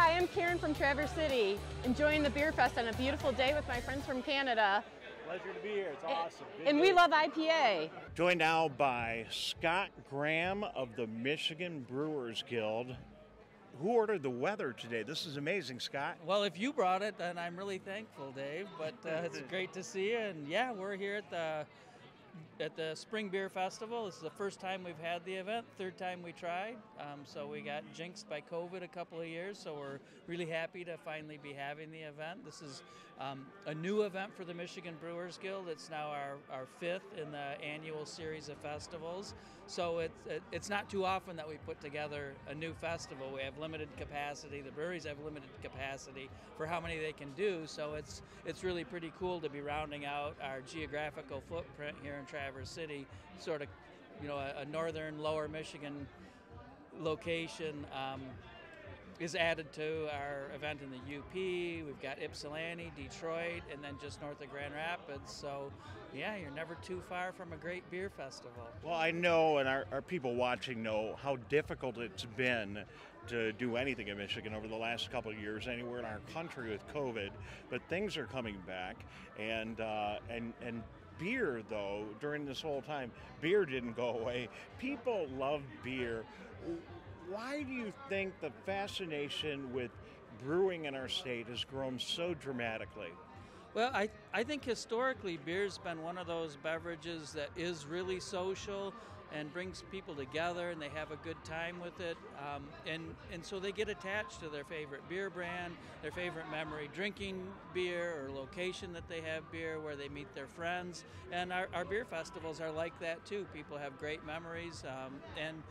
Hi, I'm Karen from Traverse City, enjoying the Beer Fest on a beautiful day with my friends from Canada. Pleasure to be here. It's awesome. Good And we love IPA. Joined now by Scott Graham of the Michigan Brewers Guild. Who ordered the weather today? This is amazing, Scott. Well, if you brought it, then I'm really thankful, Dave. But uh, it's great to see you. And yeah, we're here at the at the Spring Beer Festival. This is the first time we've had the event, third time we tried. Um, so we got jinxed by COVID a couple of years. So we're really happy to finally be having the event. This is um, a new event for the Michigan Brewers Guild. It's now our, our fifth in the annual series of festivals. So it's it, it's not too often that we put together a new festival. We have limited capacity. The breweries have limited capacity for how many they can do. So it's it's really pretty cool to be rounding out our geographical footprint here in Traverse City, sort of, you know, a, a northern Lower Michigan location. Um, is added to our event in the UP. We've got Ypsilanti, Detroit, and then just north of Grand Rapids. So, yeah, you're never too far from a great beer festival. Well, I know, and our, our people watching know how difficult it's been to do anything in Michigan over the last couple of years, anywhere in our country with COVID. But things are coming back, and uh, and and beer though during this whole time, beer didn't go away. People love beer. Why do you think the fascination with brewing in our state has grown so dramatically? Well, I, I think historically beer's been one of those beverages that is really social and brings people together and they have a good time with it. Um, and, and so they get attached to their favorite beer brand, their favorite memory drinking beer or location that they have beer where they meet their friends. And our, our beer festivals are like that too. People have great memories. Um, and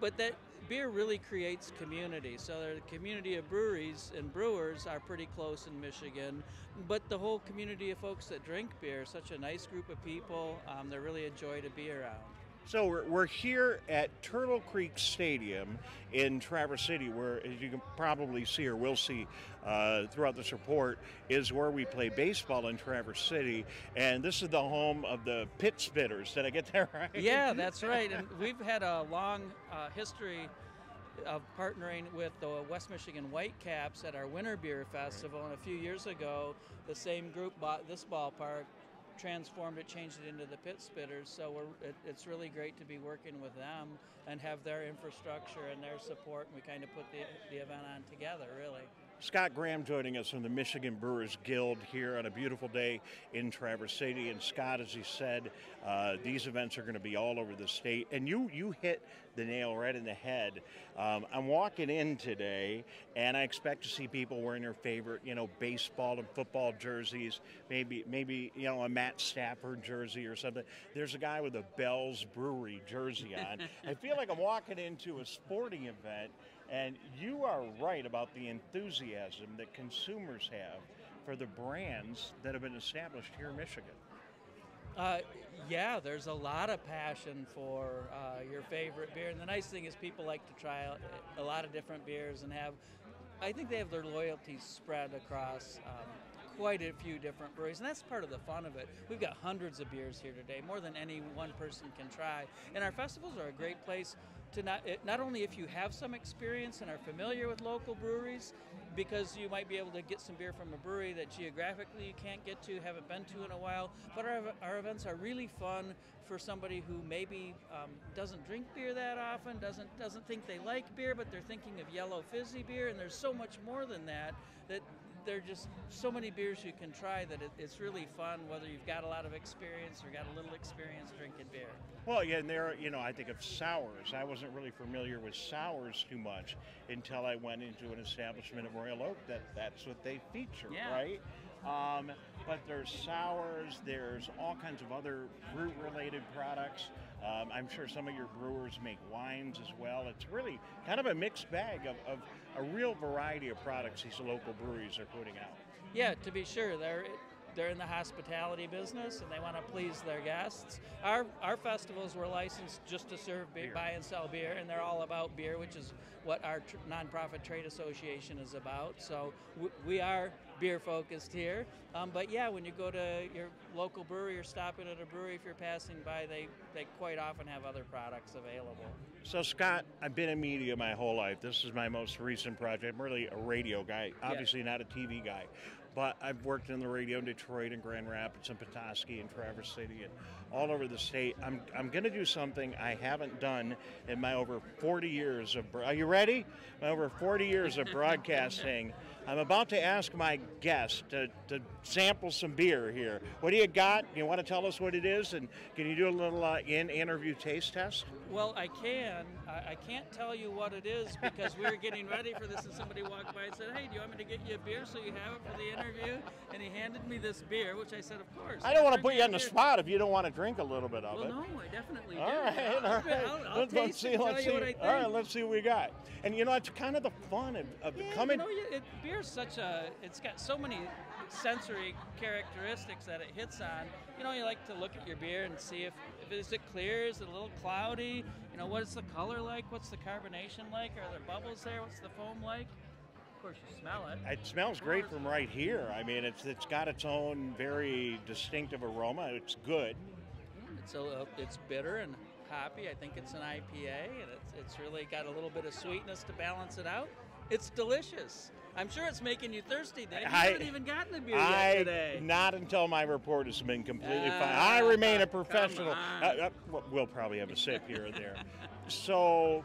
But that beer really creates community. So the community of breweries and brewers are pretty close in Michigan. But the whole community of folks that drink beer, such a nice group of people. Um, they're really a joy to be around. So we're, we're here at Turtle Creek Stadium in Traverse City, where, as you can probably see or will see uh, throughout this report, is where we play baseball in Traverse City. And this is the home of the Pit Spitters. Did I get that right? Yeah, that's right. And we've had a long uh, history of partnering with the West Michigan Whitecaps at our Winter Beer Festival. And a few years ago, the same group bought this ballpark, transformed it, changed it into the Pit Spitters. So it, it's really great to be working with them and have their infrastructure and their support. And we kind of put the, the event on together, really. Scott Graham joining us from the Michigan Brewers Guild here on a beautiful day in Traverse City. And Scott, as he said, uh, these events are going to be all over the state. And you you hit the nail right in the head. Um, I'm walking in today, and I expect to see people wearing their favorite, you know, baseball and football jerseys. Maybe maybe you know a Matt Stafford jersey or something. There's a guy with a Bell's Brewery jersey on. I feel like I'm walking into a sporting event. And you are right about the enthusiasm that consumers have for the brands that have been established here in Michigan. Uh, yeah, there's a lot of passion for uh, your favorite beer, and the nice thing is people like to try a, lot of different beers and have. I think they have their loyalties spread across um, quite a few different breweries, and that's part of the fun of it. We've got hundreds of beers here today, more than any one person can try, and our festivals are a great place to not not only if you have some experience and are familiar with local breweries, because you might be able to get some beer from a brewery that geographically you can't get to, haven't been to in a while. But our, our events are really fun for somebody who maybe um, doesn't drink beer that often, doesn't doesn't think they like beer, but they're thinking of yellow fizzy beer, and there's so much more than that that there are just so many beers you can try that it, it's really fun whether you've got a lot of experience or got a little experience drinking beer. Well, yeah, and there, you know, I think of sours. I wasn't really familiar with sours too much until I went into an establishment at Royal Oak that that's what they feature, Yeah. right? Um, but there's sours, there's all kinds of other fruit related products. Um, I'm sure some of your brewers make wines as well. It's really kind of a mixed bag of, of a real variety of products these local breweries are putting out. Yeah, to be sure, they're they're in the hospitality business and they want to please their guests. Our our festivals were licensed just to serve beer, Beer. buy and sell beer, and they're all about beer, which is what our tr- nonprofit trade association is about. So w- we are beer focused here. Um, but yeah, when you go to your local brewery or stopping at a brewery, if you're passing by, they, they quite often have other products available. So, Scott, I've been in media my whole life. This is my most recent project. I'm really a radio guy, obviously not a TV guy. But I've worked in the radio in Detroit and Grand Rapids and Petoskey and Traverse City and all over the state. I'm, I'm going to do something I haven't done in my over 40 years of. Are you ready? My over 40 years of broadcasting. I'm about to ask my guest to, to sample some beer here. What do you got? You want to tell us what it is, and can you do a little uh, in-interview taste test? Well, I can. I, I, can't tell you what it is because we were getting ready for this, and somebody walked by and said, "Hey, do you want me to get you a beer so you have it for the interview?" And he handed me this beer, which I said, "Of course." I don't want to put you on the spot if you don't want to drink a little bit of well, it. no, I definitely all do. Right, all right, I'll, I'll let's, let's see. Let's see. All right, let's see what we got. And you know, it's kind of the fun of, of yeah, coming. You know, it, beer's such a. It's got so many sensory characteristics that it hits on. You know, you like to look at your beer and see if, if is it clear, is it a little cloudy? You know, what is the color like? What's the carbonation like? Are there bubbles there? What's the foam like? Of course, you smell it. It smells great from right here. I mean, it's it's got its own very distinctive aroma. It's good. It's a, it's bitter and hoppy. I think it's an IPA, and it's, it's really got a little bit of sweetness to balance it out. It's delicious. I'm sure it's making you thirsty, Dave. You I, haven't even gotten a beer I, yet today. Not until my report has been completely uh, fine. I remain a professional. Uh, uh, we'll probably have a sip here or there. so,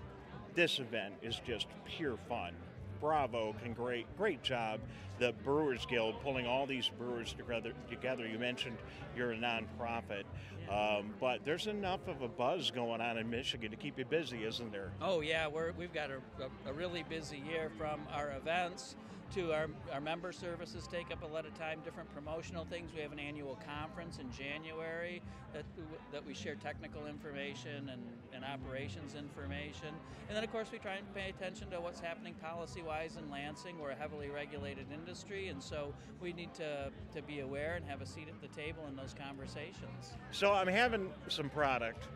this event is just pure fun. Bravo, can great, great job. The Brewers Guild pulling all these brewers together. Together, you mentioned you're a nonprofit, um, but there's enough of a buzz going on in Michigan to keep you busy, isn't there? Oh yeah, we're, we've got a, a, a really busy year from our events to our, our member services take up a lot of time, different promotional things. We have an annual conference in January that, that we share technical information and, and operations information. And then, of course, we try and pay attention to what's happening policy wise in Lansing. We're a heavily regulated industry, and so we need to, to be aware and have a seat at the table in those conversations. So, I'm having some product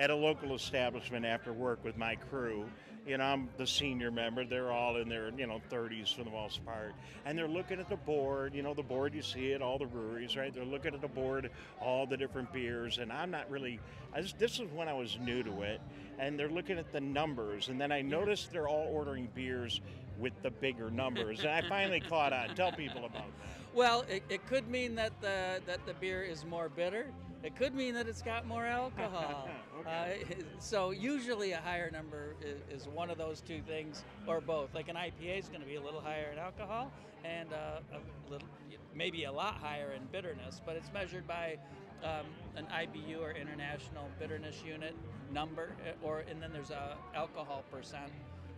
at a local establishment after work with my crew you know, I'm the senior member. They're all in their, you know, 30s for the most part. And they're looking at the board, you know, the board you see at all the breweries, right? They're looking at the board, all the different beers. And I'm not really, just, this is when I was new to it. And they're looking at the numbers. And then I noticed they're all ordering beers with the bigger numbers. and I finally caught on. Tell people about that. Well, it, it could mean that the, that the beer is more bitter. It could mean that it's got more alcohol. Okay. uh, so usually a higher number is, is, one of those two things, or both. Like an IPA is going to be a little higher in alcohol, and uh, a little, maybe a lot higher in bitterness. But it's measured by um, an IBU or International Bitterness Unit number, uh, or and then there's a alcohol percent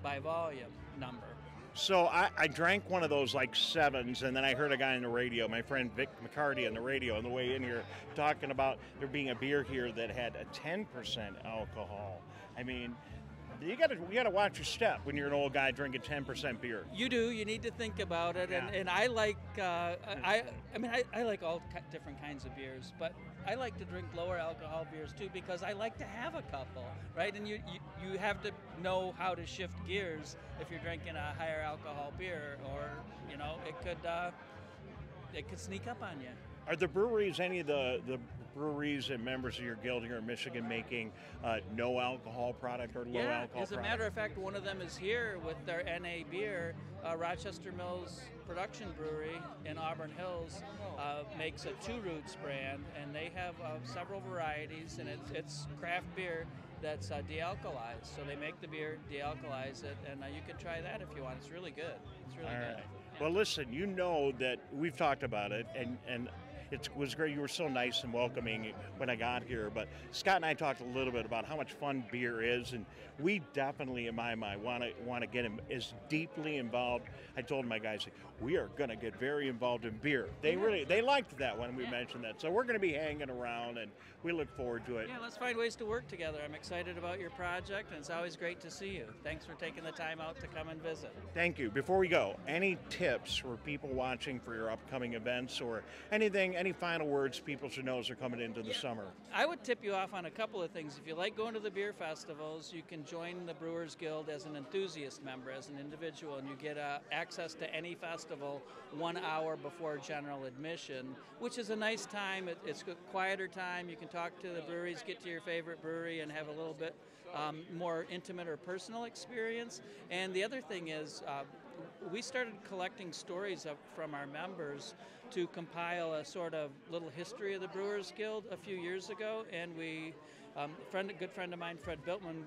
by volume number. So I, I, drank one of those like sevens, and then I heard a guy on the radio, my friend Vic McCarty on the radio on the way in here, talking about there being a beer here that had a 10% alcohol. I mean, you got to you got to watch your step when you're an old guy drinking 10% beer. You do. You need to think about it. Yeah. And, and I like uh, I I mean I, I like all different kinds of beers, but I like to drink lower alcohol beers too because I like to have a couple, right? And you you, you have to know how to shift gears if you're drinking a higher alcohol beer, or you know it could uh, it could sneak up on you. Are the breweries any of the the breweries and members of your guild here in Michigan making uh, no alcohol product or low yeah, alcohol? As a product? matter of fact, one of them is here with their NA beer. Uh, Rochester Mills Production Brewery in Auburn Hills uh, makes a Two Roots brand, and they have uh, several varieties, and it's, it's craft beer that's uh, de-alcoholized. So they make the beer, de-alcoholize it, and uh, you can try that if you want. It's really good. It's really All good. Right. Well, listen, you know that we've talked about it, and, and it was great. You were so nice and welcoming when I got here. But Scott and I talked a little bit about how much fun beer is, and we definitely, in my mind, want to want to get him as deeply involved. I told my guys, we are going to get very involved in beer. They really they liked that when we yeah. mentioned that. So we're going to be hanging around, and we look forward to it. Yeah, let's find ways to work together. I'm excited about your project, and it's always great to see you. Thanks for taking the time out to come and visit. Thank you. Before we go, any tips for people watching for your upcoming events or anything? Any final words people should know as they're coming into the summer? I would tip you off on a couple of things. If you like going to the beer festivals, you can join the Brewers Guild as an enthusiast member, as an individual, and you get uh, access to any festival one hour before general admission, which is a nice time. It, it's a quieter time. You can talk to the breweries, get to your favorite brewery, and have a little bit um, more intimate or personal experience. And the other thing is, uh, we started collecting stories from our members to compile a sort of little history of the Brewers Guild a few years ago, and we, um, a friend, a good friend of mine, Fred Bueltmann,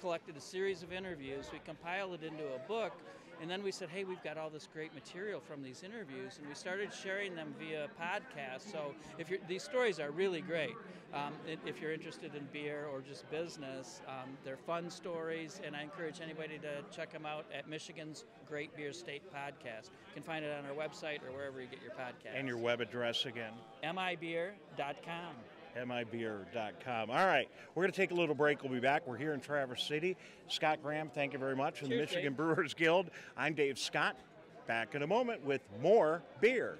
collected a series of interviews. We compiled it into a book, and then we said, hey, we've got all this great material from these interviews, and we started sharing them via podcast. So if you're, these stories are really great. Um, if you're interested in beer or just business, um, they're fun stories, and I encourage anybody to check them out at Michigan's Great Beer State Podcast. You can find it on our website or wherever you get your podcast. And your web address again? mibeer.com mibeer.com. All right, we're going to take a little break. We'll be back. We're here in Traverse City. Scott Graham, thank you very much from Cheers, the Michigan Dave. Brewers Guild. I'm Dave Scott. Back in a moment with more beer.